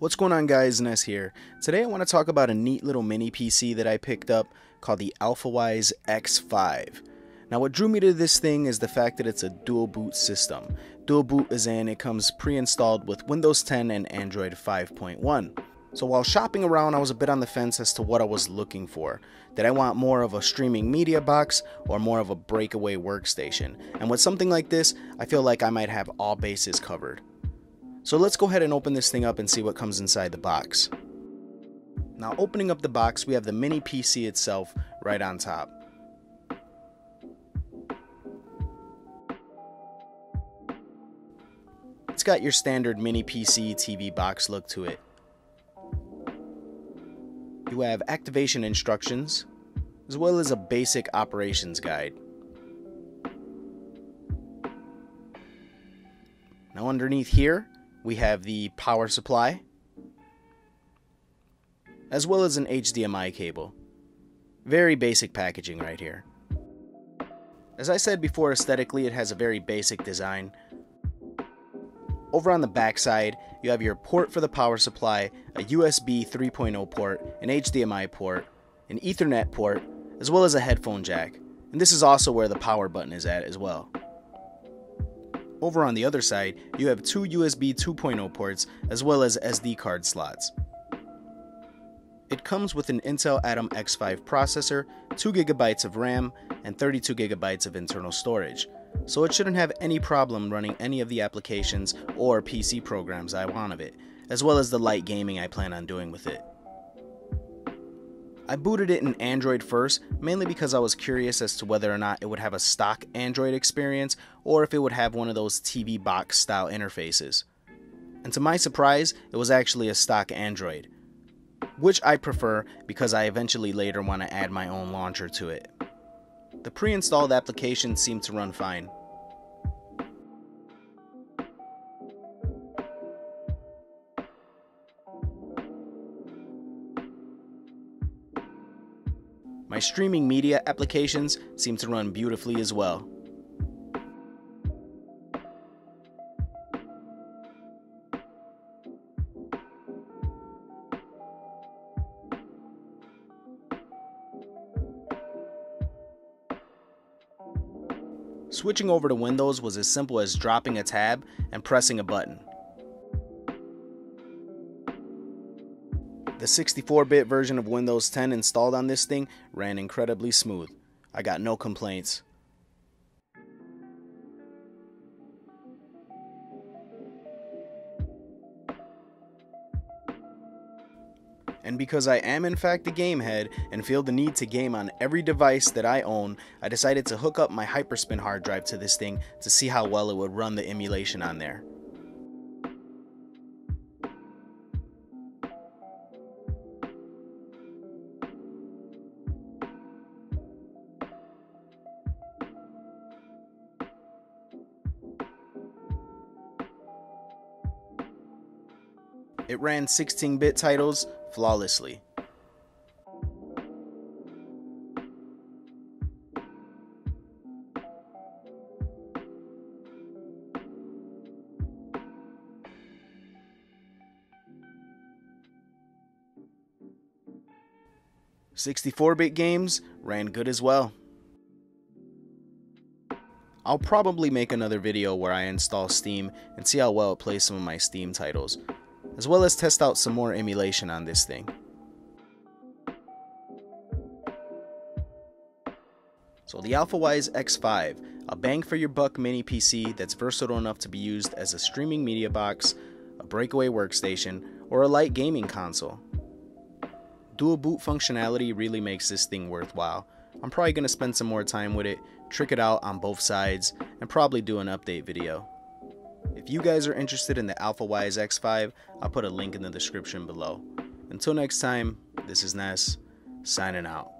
What's going on guys, Nes here. Today I want to talk about a neat little mini PC that I picked up called the Alfawise X5. Now what drew me to this thing is the fact that it's a dual boot system. Dual boot is in, it comes pre-installed with Windows 10 and Android 5.1. So while shopping around I was a bit on the fence as to what I was looking for. Did I want more of a streaming media box or more of a breakaway workstation? And with something like this, I feel like I might have all bases covered. So let's go ahead and open this thing up and see what comes inside the box. Now opening up the box, we have the mini PC itself right on top. It's got your standard mini PC TV box look to it. You have activation instructions, as well as a basic operations guide. Now underneath here, we have the power supply, as well as an HDMI cable. Very basic packaging right here. As I said before, aesthetically it has a very basic design. Over on the back side, you have your port for the power supply, a USB 3.0 port, an HDMI port, an Ethernet port, as well as a headphone jack. And this is also where the power button is at as well. Over on the other side, you have two USB 2.0 ports as well as SD card slots. It comes with an Intel Atom X5 processor, 2GB of RAM, and 32GB of internal storage, so it shouldn't have any problem running any of the applications or PC programs I want of it, as well as the light gaming I plan on doing with it. I booted it in Android first, mainly because I was curious as to whether or not it would have a stock Android experience or if it would have one of those TV box style interfaces. And to my surprise, it was actually a stock Android, which I prefer because I eventually later want to add my own launcher to it. The pre-installed application seemed to run fine. My streaming media applications seem to run beautifully as well. Switching over to Windows was as simple as dropping a tab and pressing a button. The 64-bit version of Windows 10 installed on this thing ran incredibly smooth. I got no complaints. And because I am in fact a game head and feel the need to game on every device that I own, I decided to hook up my Hyperspin hard drive to this thing to see how well it would run the emulation on there. It ran 16 bit titles flawlessly. Sixty-four bit games ran good as well. I'll probably make another video where I install Steam and see how well it plays some of my Steam titles, as well as test out some more emulation on this thing. So the Alfawise X5, a bang for your buck mini PC that's versatile enough to be used as a streaming media box, a breakaway workstation, or a light gaming console. Dual boot functionality really makes this thing worthwhile. I'm probably going to spend some more time with it, trick it out on both sides, and probably do an update video. If you guys are interested in the Alfawise X5, I'll put a link in the description below. Until next time, this is Nes, signing out.